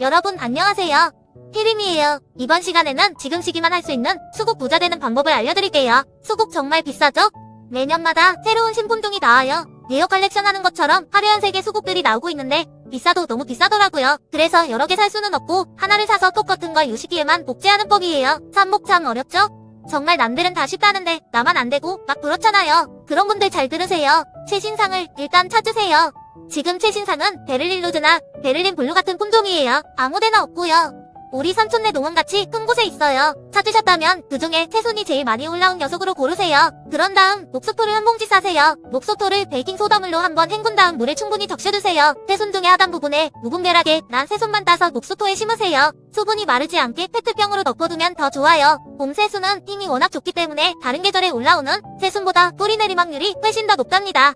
여러분 안녕하세요. 피림이에요. 이번 시간에는 지금 시기만 할 수 있는 수국 부자 되는 방법을 알려드릴게요. 수국 정말 비싸죠? 매년마다 새로운 신품종이 나와요. rare 컬렉션 하는 것처럼 화려한 색의 수국들이 나오고 있는데 비싸도 너무 비싸더라고요. 그래서 여러 개 살 수는 없고 하나를 사서 똑같은 걸 요 시기에만 복제하는 법이에요. 삽목 참 어렵죠? 정말 남들은 다 쉽다는데 나만 안 되고 막 그렇잖아요. 그런 분들 잘 들으세요. 최신상을 일단 찾으세요. 지금 최신상은 베를린 로즈나 베를린 블루 같은 품종이에요. 아무데나 없고요. 우리 산촌내 농원같이 큰 곳에 있어요. 찾으셨다면 그 중에 새순이 제일 많이 올라온 녀석으로 고르세요. 그런 다음 녹소토를 한 봉지 사세요. 녹소토를 베이킹소다물로 한번 헹군 다음 물에 충분히 적셔두세요. 새순 중의 하단 부분에 무분별하게 난 새순만 따서 녹소토에 심으세요. 수분이 마르지 않게 페트병으로 덮어두면 더 좋아요. 봄 새순은 힘이 워낙 좋기 때문에 다른 계절에 올라오는 새순보다 뿌리 내림 확률이 훨씬 더 높답니다.